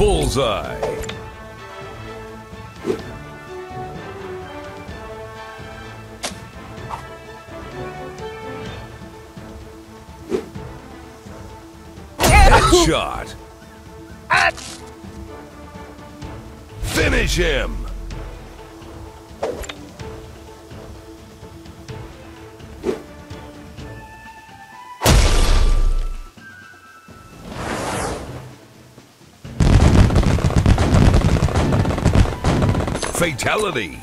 Bullseye. Headshot. Finish him. Fatality.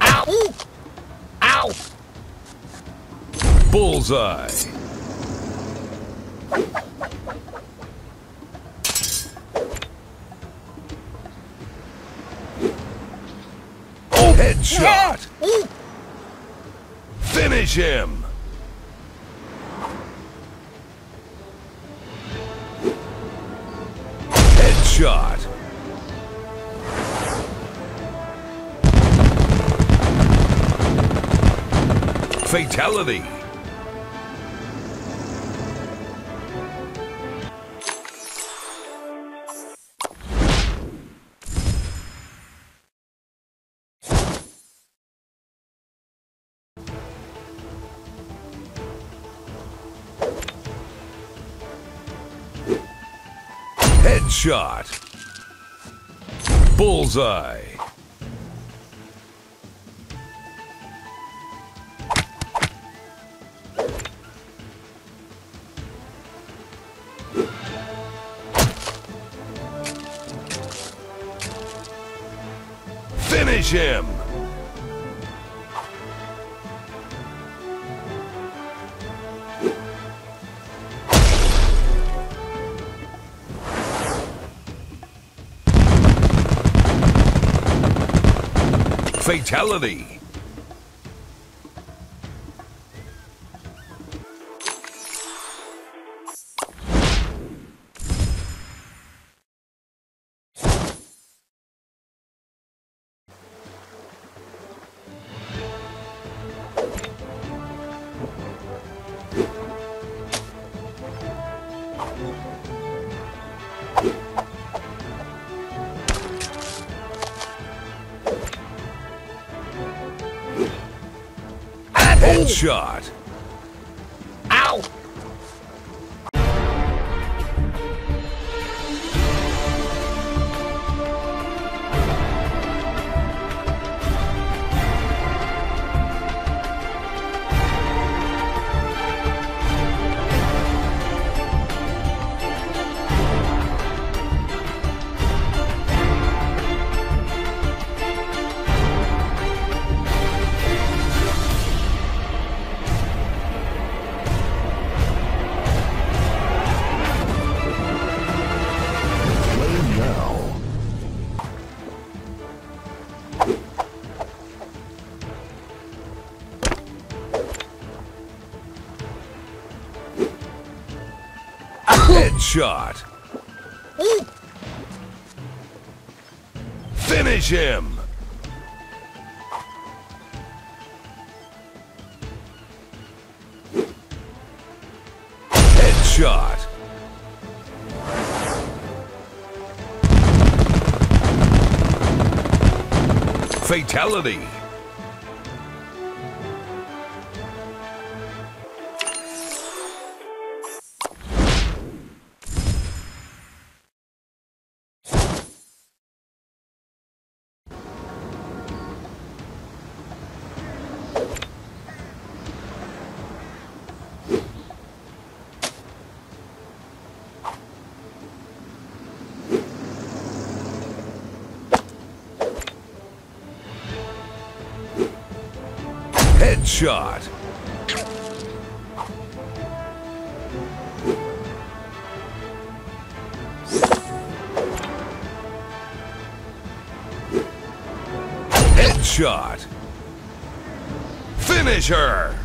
Ow! Ow! Bullseye. Headshot. Headshot. Fatality. Headshot. Bullseye. Finish him. Fatality. Ow! Headshot. Finish him. Headshot. Fatality. Headshot. Headshot. Finish her.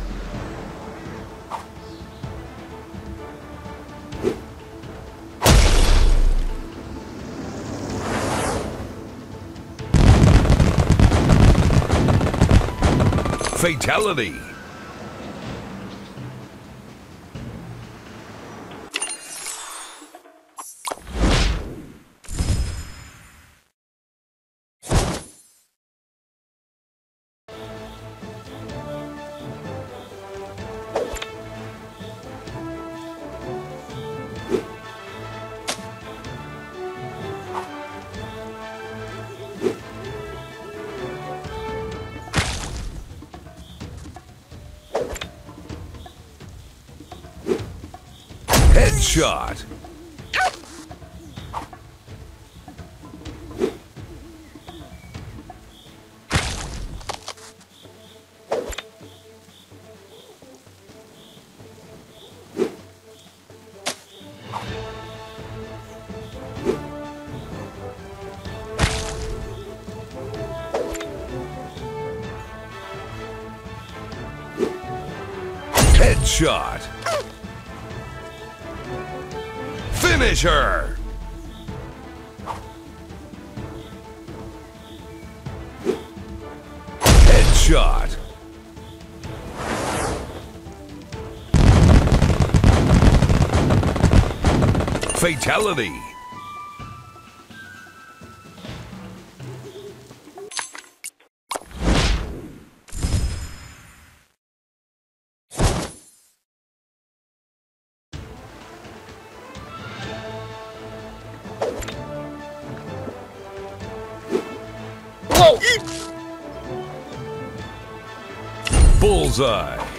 Fatality. Headshot. Headshot. Finish her. Headshot. Fatality. Bullseye.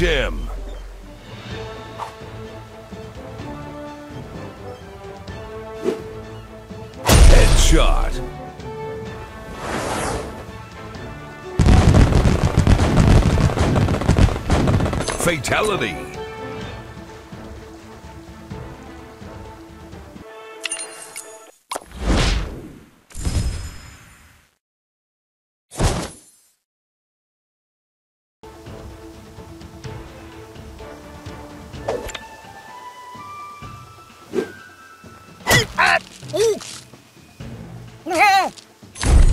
Him. Headshot. Fatality.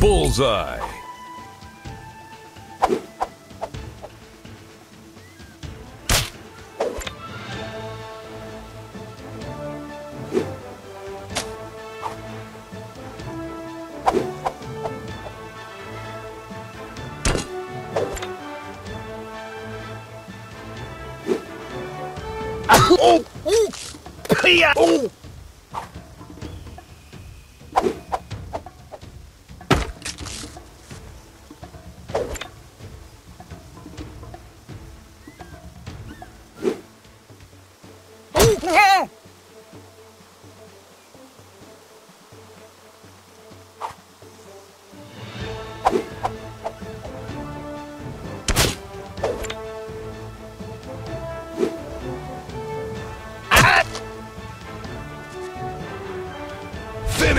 Bullseye. Ooh!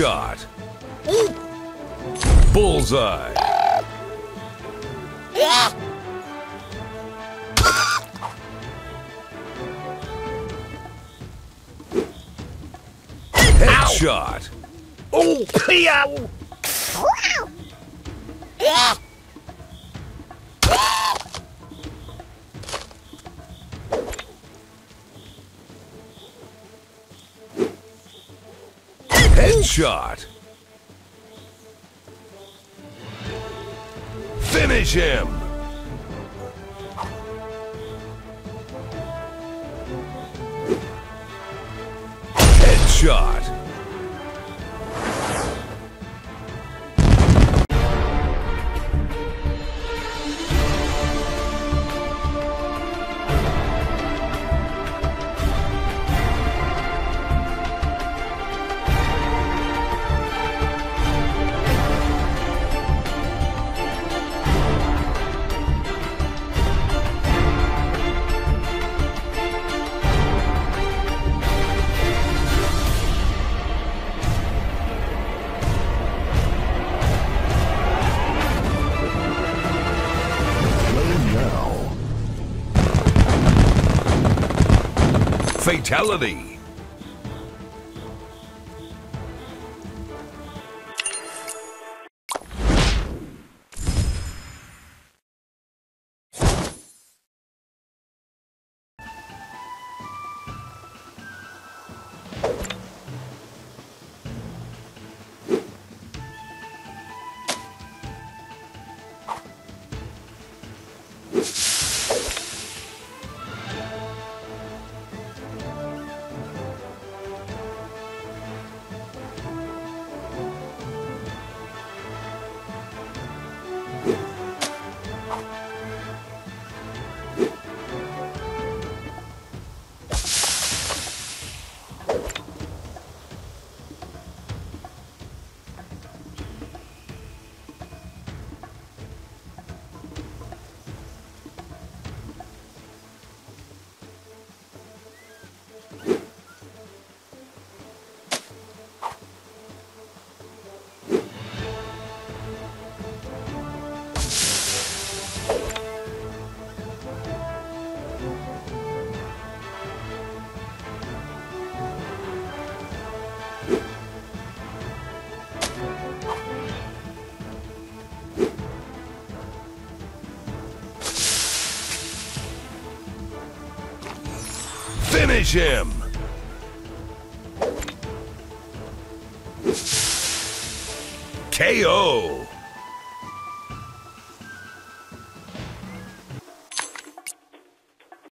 Headshot. Bullseye. Headshot. Oh, yeah. Headshot. Finish him. Headshot. Now. Fatality. Finish him. KO.